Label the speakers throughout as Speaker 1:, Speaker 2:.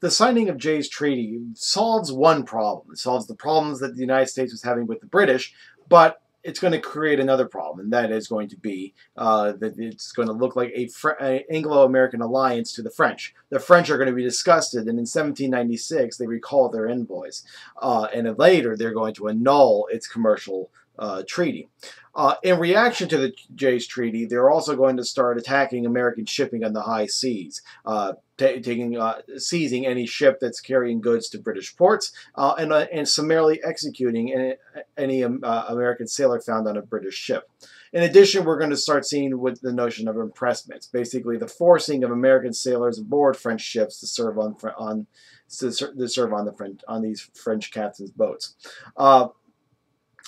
Speaker 1: the signing of Jay's Treaty solves one problem. It solves the problems that the United States was having with the British, but it's going to create another problem, and that is going to be uh, that it's going to look like a, Anglo-American alliance to the French. The French are going to be disgusted, and in 1796 they recall their envoys, uh, and later they're going to annul its commercial uh, treaty. Uh, in reaction to the Jay's Treaty, they're also going to start attacking American shipping on the high seas, uh, taking uh, seizing any ship that's carrying goods to British ports, uh, and, uh, and summarily executing any, any um, American sailor found on a British ship. In addition, we're going to start seeing with the notion of impressments, basically the forcing of American sailors aboard French ships to serve on on to serve on the French on these French captains' boats.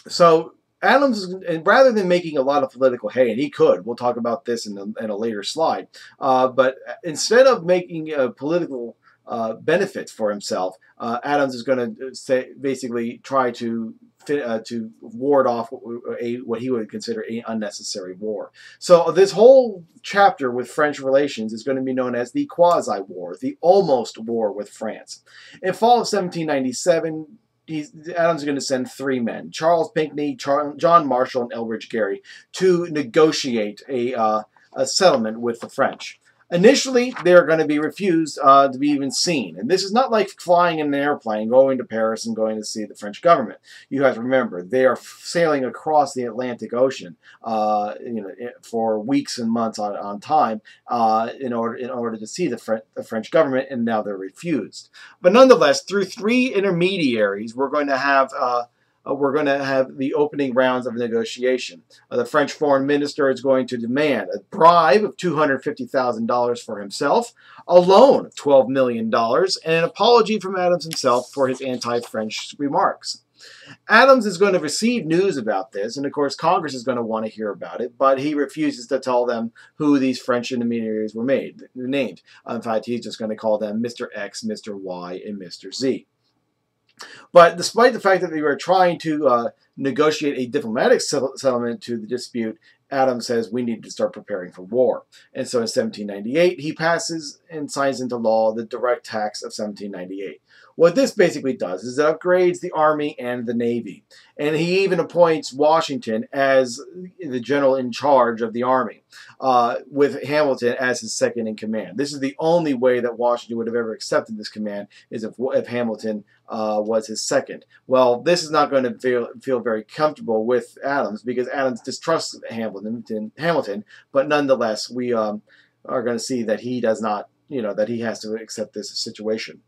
Speaker 1: so Adams, rather than making a lot of political hay, and he could, we'll talk about this in a, in a later slide, uh, but instead of making a political uh, benefits for himself, uh, Adams is going to say basically try to uh, to ward off a, what he would consider an unnecessary war. So this whole chapter with French relations is going to be known as the quasi-war, the almost war with France. In fall of 1797, he's, Adams is going to send three men: Charles Pinckney, Char John Marshall, and Elbridge Gerry, to negotiate a uh, a settlement with the French. Initially, they're going to be refused uh, to be even seen. And this is not like flying in an airplane, going to Paris and going to see the French government. You have to remember, they are sailing across the Atlantic Ocean uh, you know, for weeks and months on, on time uh, in, order, in order to see the, the French government, and now they're refused. But nonetheless, through three intermediaries, we're going to have uh, uh, we're going to have the opening rounds of negotiation. Uh, the French foreign minister is going to demand a bribe of $250,000 for himself, a loan of $12 million, and an apology from Adams himself for his anti-French remarks. Adams is going to receive news about this, and of course Congress is going to want to hear about it, but he refuses to tell them who these French intermediaries were made, named. In fact, he's just going to call them Mr. X, Mr. Y, and Mr. Z. But despite the fact that they were trying to uh, negotiate a diplomatic settlement to the dispute, Adams says we need to start preparing for war. And so in 1798, he passes and signs into law the direct tax of 1798. What this basically does is it upgrades the Army and the Navy. And he even appoints Washington as the general in charge of the Army, uh, with Hamilton as his second in command. This is the only way that Washington would have ever accepted this command, is if, if Hamilton uh, was his second. Well, this is not going to feel, feel very comfortable with Adams because Adams distrusts Hamilton, Hamilton but nonetheless, we um, are going to see that he does not, you know, that he has to accept this situation.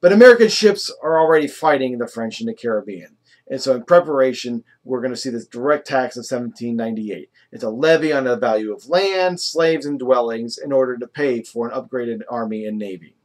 Speaker 1: But American ships are already fighting the French in the Caribbean. And so in preparation, we're going to see this direct tax of 1798. It's a levy on the value of land, slaves, and dwellings in order to pay for an upgraded army and navy.